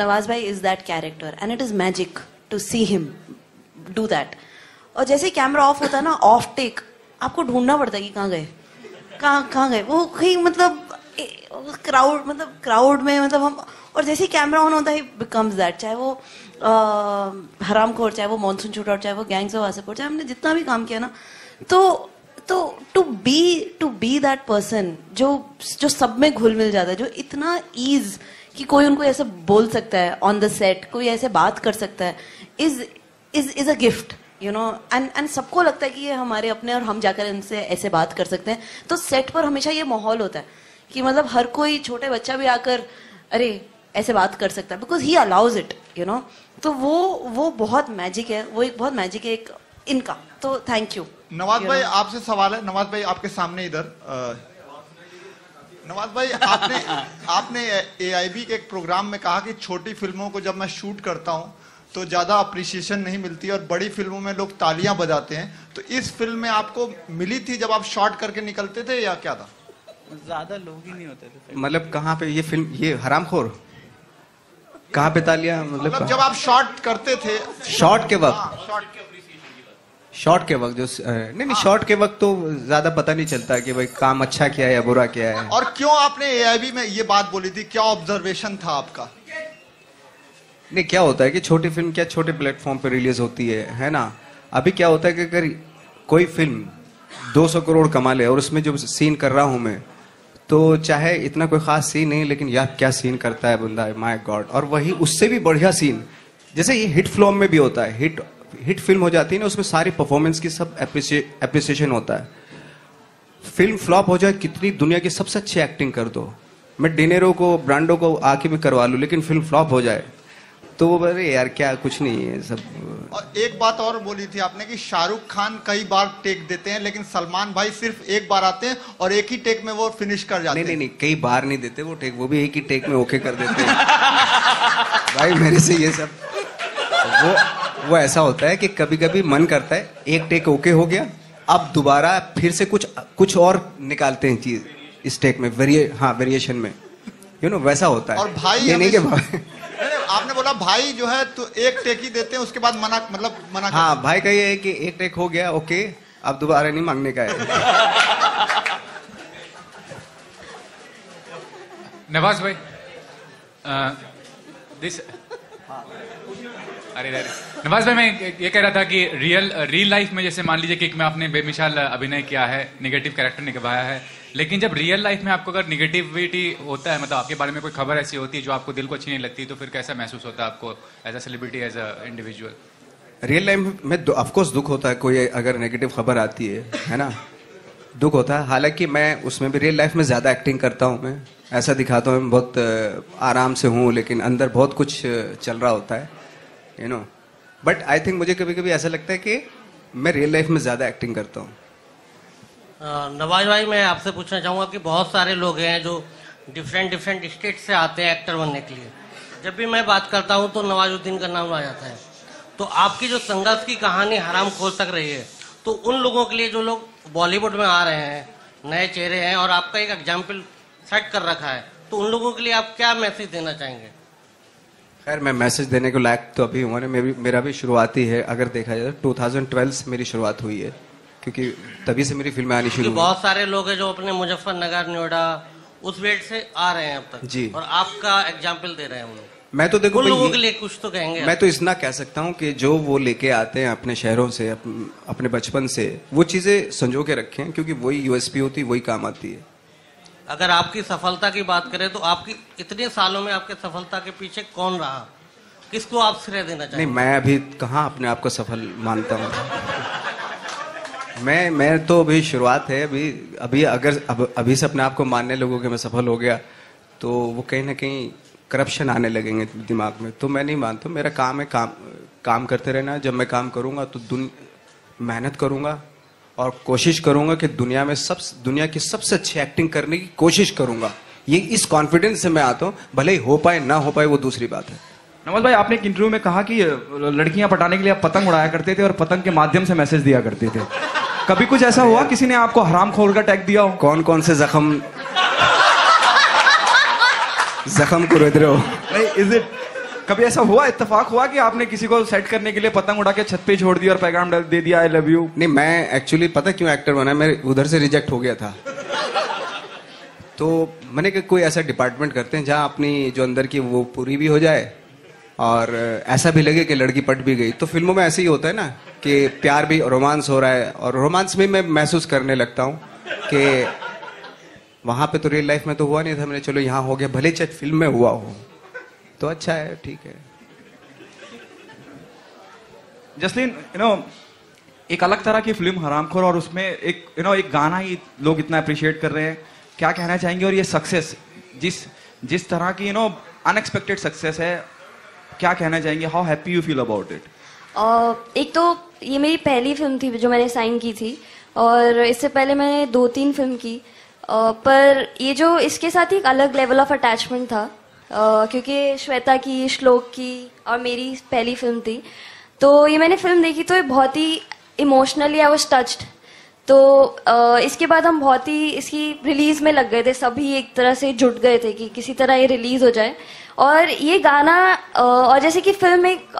नवाज़ भाई is that character and it is magic to see him do that और जैसे camera of होता है ना ऑफ़ टेक आपको ढूंढना पड़ता है कि कहाँ गए? कहाँ कहाँ गए? वो कहीं मतलब क्राउड मतलब क्राउड में मतलब हम, और जैसे कैमरा ऑन होता है बिकम्स दैट चाहे वो हराम खोर चाहे वो मानसून आउट चाहे वो गैंग्स ऑफ़ वासेपुर चाहे हमने जितना भी काम किया ना तो तो to be to be that person जो जो सब में घुल मिल जाता है, जो इतना ईज कि कोई उनको ऐसे बोल सकता है ऑन द सेट कोई ऐसे बात कर सकता है is is is a gift you know and and सबको लगता है कि ये हमारे अपने और हम जाकर इनसे ऐसे बात कर सकते हैं। तो सेट पर हमेशा ये माहौल होता है कि मतलब हर कोई छोटे बच्चा भी आकर अरे ऐसे बात कर सकता है because he allows it you know तो वो वो बहुत मैजिक है वो एक बहुत मैजिक है एक इनका। तो थैंक यू नवाज़ भाई आपसे सवाल है नवाज़ भाई आपके सामने इधर नवाज़ भाई आपने आपने एआईबी के एक प्रोग्राम में कहा कि छोटी फ़िल्मों को जब मैं शूट करता हूँ तो ज़्यादा अप्रिसिएशन नहीं मिलती और बड़ी फ़िल्मों में लोग तालियाँ बजाते हैं। तो इस फ़िल्म में आपको मिली थी जब आप शॉर्ट करके निकलते थे या क्या था? ज़्यादा लोग ही नहीं होते थे मतलब कहाँ पे ये फ़िल्म ये हरामखोर? कहाँ पे तालियाँ मतलब, मतलब जब आप शॉर्ट करते थे शॉर्ट के वक्त? हाँ, शॉर्ट के वक्त जो नहीं नहीं शॉर्ट के वक्त तो ज़्यादा पता नहीं चलता कि भाई काम अच्छा किया है या बुरा किया है। और क्यों आपने एआईबी में ये बात बोली थी? क्या ऑब्जर्वेशन था आपका? नहीं क्या होता है कि छोटी फ़िल्म क्या छोटे प्लेटफॉर्म पे रिलीज़ होती है है ना? अभी क्या होता है कि अगर कोई फ़िल्म 200 करोड़ कमा ले और उसमें जो सीन कर रहा हूँ मैं तो चाहे इतना कोई खास सीन नहीं लेकिन यार क्या सीन करता है बंदा? माय गॉड और वही उससे भी बढ़िया सीन जैसे ये हिट फ़िल्म में भी होता है हिट हिट फ़िल्म हो जाती है ना उसमें सारी परफॉर्मेंस की सब अप्रिसिएशन होता है। फ़िल्म फ्लॉप हो जाए कितनी दुनिया की सबसे अच्छी एक्टिंग कर दो। मैं डिनेरो को ब्रांडो को आके भी करवा लू लेकिन फ़िल्म फ्लॉप हो जाए तो वो अरे यार क्या कुछ नहीं है सब। और एक बात और बोली थी आपने कि शाहरुख खान कई बार टेक देते हैं लेकिन सलमान भाई सिर्फ़ एक बार आते हैं और एक ही टेक में वो फिनिश कर जाते नहीं नहीं नहीं कई बार नहीं देते वो टेक वो भी एक ही टेक में ओके कर देते हैं। भाई मेरे से ये सब वो वो ऐसा होता है कि कभी कभी मन करता है एक टेक ओके हो गया अब दोबारा फिर से कुछ कुछ और निकालते हैं चीज़ इस टेक में वेरिए हाँ वेरिएशन में। यू you नो know, वैसा होता है। और भाई ये नहीं कि आपने बोला भाई जो है तो एक टेक ही देते हैं उसके बाद मना मतलब मना हाँ भाई का ये है कि एक टेक हो गया ओके अब दोबारा नहीं मांगने का है। नवाज़ भाई दिस अरे अरे। नवाज़ भाई, मैं ये कह रहा था कि रियल रियल लाइफ में जैसे मान लीजिए कि मैं आपने बेमिसाल अभिनय किया है निगेटिव कैरेक्टर निभाया है, लेकिन जब रियल लाइफ में आपको अगर निगेटिविटी होता है मतलब आपके बारे में कोई खबर ऐसी होती है जो आपको दिल को अच्छी नहीं लगती तो फिर कैसा महसूस होता है आपको as a celebrity as a individual real life में ऑफकोर्स दुख होता है, कोई अगर नेगेटिव खबर आती है है ना? दुख होता है। हालाँकि मैं उसमें भी रियल लाइफ में ज़्यादा एक्टिंग करता हूँ मैं। ऐसा दिखाता हूँ बहुत आराम से हूँ, लेकिन अंदर बहुत कुछ चल रहा होता है you know but I think मुझे कभी कभी ऐसा लगता है कि मैं रियल लाइफ में ज़्यादा एक्टिंग करता हूँ। नवाज़ भाई, मैं आपसे पूछना चाहूँगा कि बहुत सारे लोग हैं जो डिफरेंट डिफरेंट स्टेट से आते हैं एक्टर बनने के लिए। जब भी मैं बात करता हूँ तो नवाजुद्दीन का नाम आ जाता है। तो आपकी जो संघर्ष की कहानी हराम खोल तक रही है तो उन लोगों के लिए जो लोग बॉलीवुड में आ रहे हैं नए चेहरे हैं और आपका एक एग्ज़ाम्पल सेट कर रखा है तो उन लोगों के लिए आप क्या मैसेज देना चाहेंगे? खैर मैं मैसेज देने को लायक तो अभी हुआ मेरी मेरा भी शुरुआती है अगर देखा जाए तो 2012 से मेरी शुरुआत हुई है क्योंकि तभी से मेरी फ़िल्में आनी शुरू बहुत सारे लोग हैं जो अपने मुजफ्फरनगर नोएडा उस वेट से आ रहे हैं अब तक। जी। और आपका एग्ज़ाम्पल दे रहे हैं हम लोग। मैं तो देखो लोगों के लिए कुछ तो कहेंगे। मैं तो इतना कह सकता हूँ कि जो वो लेके आते हैं अपने शहरों से अप, अपने बचपन से वो चीज़ें संजो के रखें क्योंकि वही यूएसपी होती वही काम आती है। अगर आपकी सफलता की बात करें तो आपकी इतने सालों में आपके सफलता के पीछे कौन रहा? किसको आप श्रेय देना चाहिए नहीं मैं अभी कहाँ अपने आप को सफल मानता हूँ? मैं मैं तो अभी शुरुआत है अभी अभी अगर अब अभी से अपने आप को मानने लोगों के मैं सफल हो गया तो वो कहीं ना कहीं करप्शन आने लगेंगे दिमाग में। तो मैं नहीं मानता। मेरा काम है काम काम करते रहना। जब मैं काम करूँगा तो दुन मेहनत करूँगा और कोशिश करूँगा कि दुनिया में सब दुनिया की सबसे अच्छी एक्टिंग करने की कोशिश करूँगा। ये इस कॉन्फिडेंस से मैं आता हूँ। भले ही हो पाए ना हो पाए वो दूसरी बात है। नमल भाई आपने एक इंटरव्यू में कहा कि लड़कियाँ पटाने के लिए आप पतंग उड़ाया करते थे और पतंग के माध्यम से मैसेज दिया करते थे। कभी कुछ ऐसा हुआ? किसी ने आपको हराम खोल का टैग दिया हो? कौन कौन से जख्म जख्म को रोक रहे हो। नहीं इज़ इट कभी ऐसा हुआ इत्तेफाक हुआ कि आपने किसी को सेट करने के लिए पतंग उड़ा के छत पे छोड़ दिया और पैगाम डाल- दे दिया आई लव यू नहीं मैं एक्चुअली पता क्यों एक्टर बना मैं उधर से रिजेक्ट हो गया था। तो मैंने कहा कोई ऐसा डिपार्टमेंट करते हैं जहाँ अपनी जो अंदर की वो पूरी भी हो जाए और ऐसा भी लगे कि लड़की पट भी गई। तो फ़िल्मों में ऐसे ही होता है ना कि प्यार भी रोमांस हो रहा है और रोमांस में मैं महसूस करने लगता हूँ कि वहाँ पे तो रियल लाइफ में तो हुआ नहीं था। मैंने चलो यहाँ हो गया भले चाहे फ़िल्म में हुआ हो। तो अच्छा है ठीक है। जसलीन यू नो एक अलग तरह की फ़िल्म हरामखोर और उसमें एक यू नो एक गाना ही लोग इतना अप्रिशिएट कर रहे हैं। क्या कहना चाहेंगे? और ये सक्सेस जिस जिस तरह की यू नो अनएक्सपेक्टेड सक्सेस है क्या कहना चाहेंगे? How happy you feel about it एक तो ये मेरी पहली फ़िल्म थी जो मैंने साइन की थी। और इससे पहले मैंने दो तीन फ़िल्म की। पर ये जो इसके साथ ही एक अलग लेवल ऑफ़ अटैचमेंट था क्योंकि श्वेता की, श्लोक की और मेरी पहली फ़िल्म थी तो ये मैंने फ़िल्म देखी तो ये बहुत ही इमोशनली आई वॉज़ टच्ड तो इसके बाद हम बहुत ही, इसकी रिलीज़ में लग गए थे, सभी एक तरह से जुट गए थे कि किसी तरह ये रिलीज़ हो जाए। और ये गाना और जैसे कि फ़िल्म एक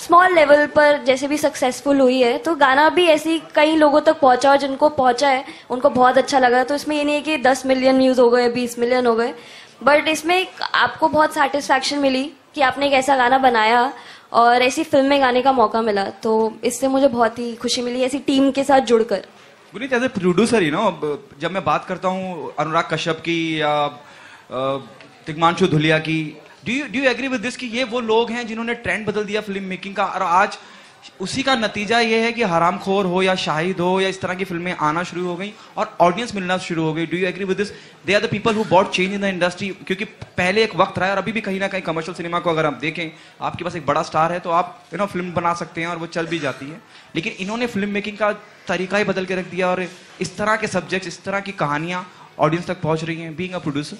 स्मॉल लेवल पर जैसे भी सक्सेसफुल हुई है तो गाना भी ऐसे कई लोगों तक पहुँचा और जिनको पहुँचा है, उनको बहुत अच्छा लगा तो इसमें ये नहीं है कि दस मिलियन व्यूज़ हो गए, बीस मिलियन हो गए बट इसमें आपको बहुत सेटिस्फैक्शन मिली कि आपने एक ऐसा गाना बनाया और ऐसी फ़िल्म में गाने का मौका मिला। तो इससे मुझे बहुत ही खुशी मिली ऐसी टीम के साथ जुड़कर। गुनीत एज ए प्रोड्यूसर ही नो जब मैं बात करता हूँ अनुराग कश्यप की या तिग्मांशु धुलिया की do you do agree with this कि ये वो लोग हैं जिन्होंने ट्रेंड बदल दिया फ़िल्म मेकिंग का? और आज उसी का नतीजा ये है कि हरामखोर हो या शाहिद हो या इस तरह की फ़िल्में आना शुरू हो गई और ऑडियंस मिलना शुरू हो गई। Do you agree with this they are the people who brought change in the industry क्योंकि पहले एक वक्त रहा है और अभी भी कहीं ना कहीं कमर्शियल सिनेमा को अगर आप देखें, आपके पास एक बड़ा स्टार है तो आप यू नो फ़िल्म बना सकते हैं और वो चल भी जाती है। लेकिन इन्होंने फ़िल्म मेकिंग का तरीका ही बदल के रख दिया और इस तरह के सब्जेक्ट्स इस तरह की कहानियाँ ऑडियंस तक पहुँच रही हैं। बींग अ प्रोड्यूसर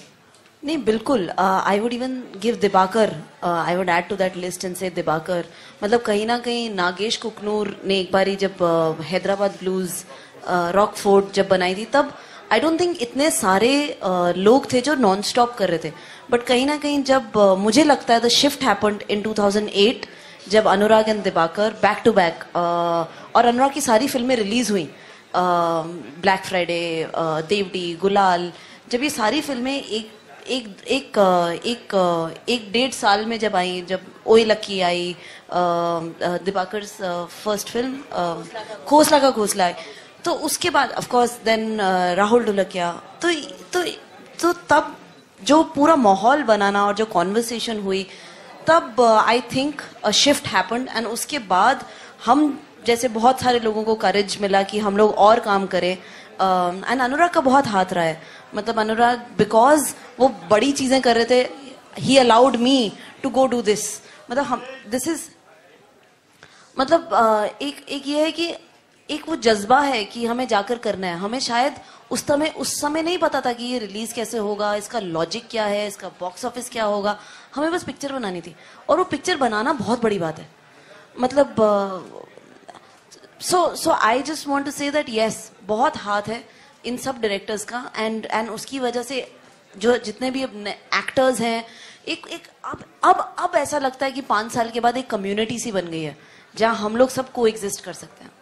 नहीं बिल्कुल I would even give Dibakar I would add to that list and say Dibakar मतलब कहीं ना कहीं नागेश कुकनूर ने एक बारी जब हैदराबाद ब्लूज रॉक फोर्ट जब बनाई थी तब आई डोंट थिंक इतने सारे uh, लोग थे जो नॉन स्टॉप कर रहे थे। बट कहीं ना कहीं जब uh, मुझे लगता है द शिफ्ट हैपेंड इन 2008 जब Anurag and Dibakar back to back और अनुराग की सारी फ़िल्में रिलीज़ हुई। ब्लैक फ्राइडे देवडी गुलाल जब ये सारी फ़िल्में एक एक एक एक एक डेढ़ साल में जब आई जब ओए लक्की आई दिबाकर फ़र्स्ट फ़िल्म घोसला का घोसला आई तो उसके बाद of course then Rahul Dholakia तो तो तो तब जो पूरा माहौल बनाना और जो कॉन्वर्सेशन हुई तब I think a shift happened and उसके बाद हम जैसे बहुत सारे लोगों को करेज मिला कि हम लोग और काम करें। एंड uh, अनुराग का बहुत हाथ रहा है। मतलब अनुराग बिकॉज़ वो बड़ी चीज़ें कर रहे थे। He allowed me to go do this मतलब हम दिस इज़ मतलब एक एक ये है कि एक वो जज्बा है कि हमें जाकर करना है। हमें शायद उस समय उस समय नहीं पता था कि ये रिलीज़ कैसे होगा, इसका लॉजिक क्या है, इसका बॉक्स ऑफ़िस क्या होगा। हमें बस पिक्चर बनानी थी। और वो पिक्चर बनाना बहुत बड़ी बात है। मतलब so so I just want to say that yes बहुत हाथ है इन सब डायरेक्टर्स का। एंड एंड उसकी वजह से जो जितने भी एक्टर्स हैं, एक एक, अब अब अब ऐसा लगता है कि पाँच साल के बाद एक कम्युनिटी सी बन गई है, जहाँ हम लोग सबको एग्जिस्ट कर सकते हैं।